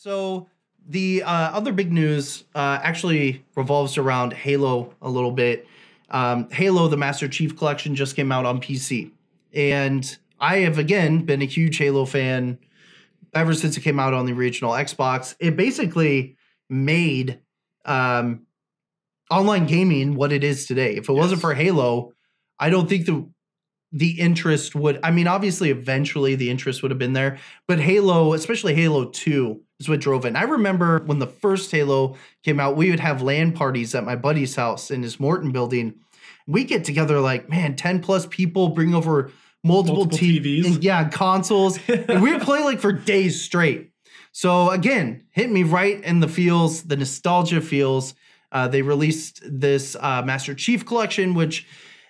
So the uh, other big news uh, actually revolves around Halo a little bit. Um, Halo: The Master Chief Collection just came out on PC, and I have again been a huge Halo fan ever since it came out on the original Xbox. It basically made um, online gaming what it is today. If it wasn't for Halo, I don't think the the interest would I mean obviously eventually the interest would have been there, but Halo, especially Halo 2 is what drove it. And I remember when the first Halo came out, we would have LAN parties at my buddy's house in his Morton building. We get together like, man, 10 plus people, bring over multiple, Multiple T- TVs. and yeah, consoles. and we would play like for days straight. So again, hit me right in the feels, the nostalgia feels. Uh, they released this uh, Master Chief collection, which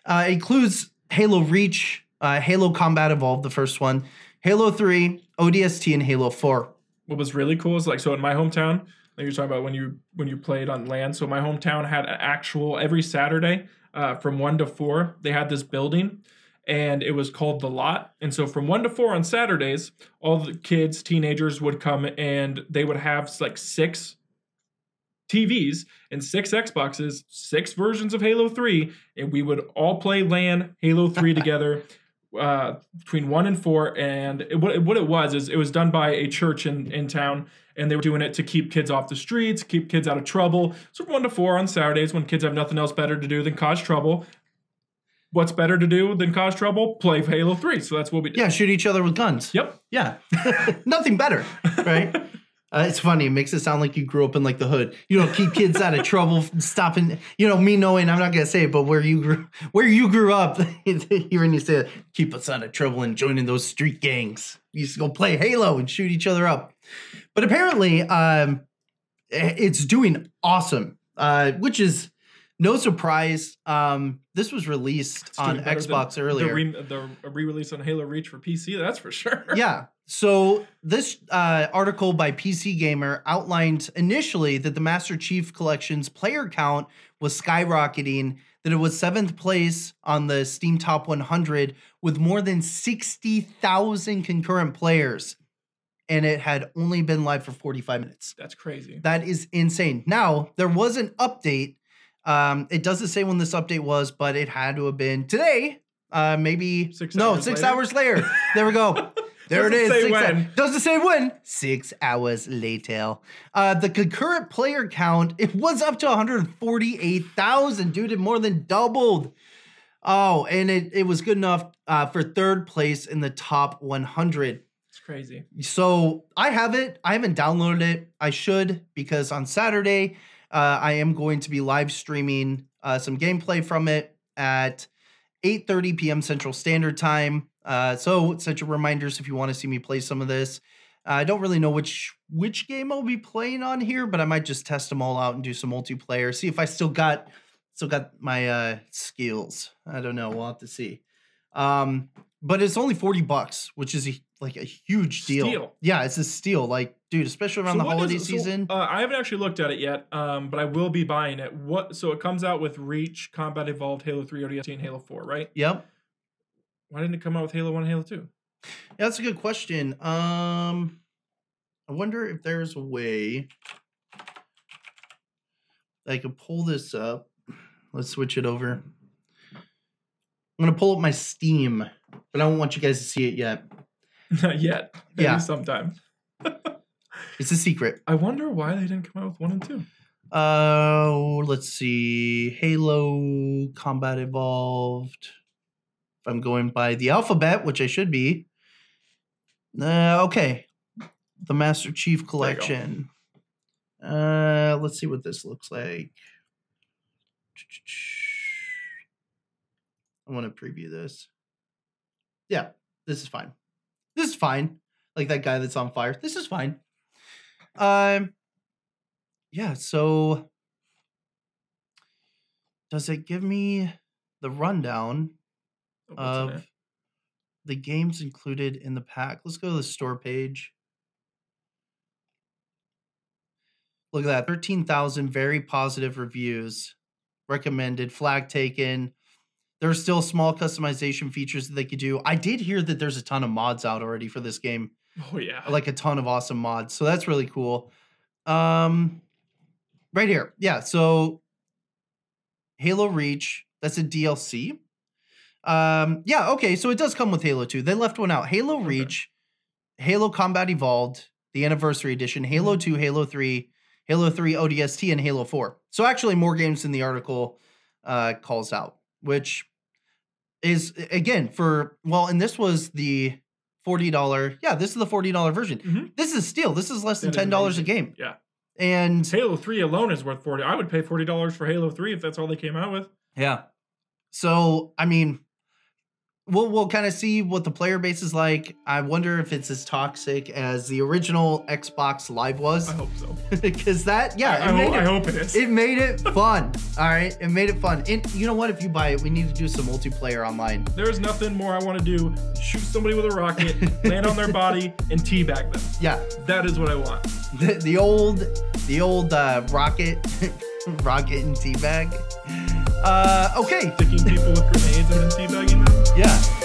uh, includes Halo Reach, uh, Halo Combat Evolved, the first one, Halo 3, ODST, and Halo 4. What was really cool is like so in my hometown like you're talking about when you when you played on LAN so my hometown had an actual every saturday uh, from one to four they had this building and it was called the lot and so from one to four on saturdays all the kids teenagers would come and they would have like six tvs and six xboxes six versions of halo 3 and we would all play lan halo 3 together uh, between one and four. And it, what, what it was is it was done by a church in, in town, and they were doing it to keep kids off the streets, keep kids out of trouble. So from one to four on Saturdays, when kids have nothing else better to do than cause trouble. What's better to do than cause trouble? Play Halo 3. So that's what we did. Yeah, shoot each other with guns. Yep. Yeah. Nothing better, right? Uh, it's funny. It makes it sound like you grew up in like the hood. You know, keep kids out of trouble, stopping. You know, me knowing I'm not gonna say it, but where you grew, where you grew up, hearing you say, it, "Keep us out of trouble" and joining those street gangs. We used to go play Halo and shoot each other up. But apparently, um, it's doing awesome, uh, which is no surprise. Um, this was released It's on doing better than Xbox earlier. The, re- the re-release on Halo Reach for PC, that's for sure. yeah. So this uh, article by PC Gamer outlined initially that the Master Chief Collection's player count was skyrocketing, that it was seventh place on the Steam Top 100 with more than 60,000 concurrent players, and it had only been live for 45 minutes. That's crazy. That is insane. Now, there was an update. Um, it doesn't say when this update was, but it had to have been today. Uh, maybe Six no, hours six later? hours later. There we go. There it is. say Six when. hou- doesn't say when. Six hours later. Uh, the concurrent player count it was up to 148,000. Dude, it more than doubled. Oh, and it, it was good enough uh, for third place in the top 100. It's crazy. So I have it. I haven't downloaded it. I should because on Saturday uh, I am going to be live streaming uh, some gameplay from it at 8:30 p.m. Central Standard Time. Uh, so set your reminders if you want to see me play some of this. I don't really know which which game I'll be playing on here, but I might just test them all out and do some multiplayer. See if I still got still got my uh, skills. I don't know. We'll have to see. Um, but it's only 40 bucks, which is a, like a huge deal. Steal. Yeah, it's a steal. Like, dude, especially around So the holiday is- so, season. uh, I haven't actually looked at it yet, um, but I will be buying it. What? So it comes out with Reach, Combat Evolved, Halo 3, ODST, and Halo 4, right? yep. Why didn't it come out with Halo 1 and Halo 2? Yeah, that's a good question. Um, I wonder if there's a way I could pull this up. Let's switch it over. I'm gonna pull up my Steam, but I don't want you guys to see it yet. Not yet. Maybe Yeah. sometime. It's a secret. I wonder why they didn't come out with 1 and 2. Uh, let's see. Halo Combat Evolved. If I'm going by the alphabet, which I should be. Uh, okay. The Master Chief. Collection. Uh, let's see what this looks like. I want to preview this. Yeah, this is fine. This is fine. Like that guy that's on fire. This is fine. Um, yeah, so does it give me the rundown Oh, what's of the games included in the pack? Let's go to the store page. Look at that 13,000 very positive reviews. Recommended, flag taken. There are still small customization features that they could do. I did hear that there's a ton of mods out already for this game. Oh yeah. like a ton of awesome mods. So that's really cool. Um, right here, yeah. So Halo Reach, that's a DLC. Um, yeah, okay. So it does come with Halo 2. They left one out. Halo Okay. Reach, Halo Combat Evolved, the Anniversary Edition, Halo Mhm. 2, Halo 3, Halo 3 ODST, and Halo 4. So actually, more games than the article uh, calls out, which is again for well, and this was the forty dollar. Yeah, this is the forty dollar version. Mhm. This is steal. This is less than ten dollars a game. Yeah. And Halo 3 alone is worth 40. I would pay $40 for Halo 3 if that's all they came out with. yeah, so I mean, we'll we'll kind of see what the player base is like. I wonder if it's as toxic as the original Xbox Live was, I hope so. because that yeah, I, it I, made hope, it I hope it is. It made it fun. All right. It made it fun. And you know what? If you buy it, we need to do some multiplayer online. There's nothing more I want to do. Shoot somebody with a rocket, land on their body, and teabag them. Yeah. That is what I want. The, the old the old uh, rocket rocket and teabag. Uh okay. Sticking people with grenades and then teabagging them. Yeah.